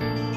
Bye.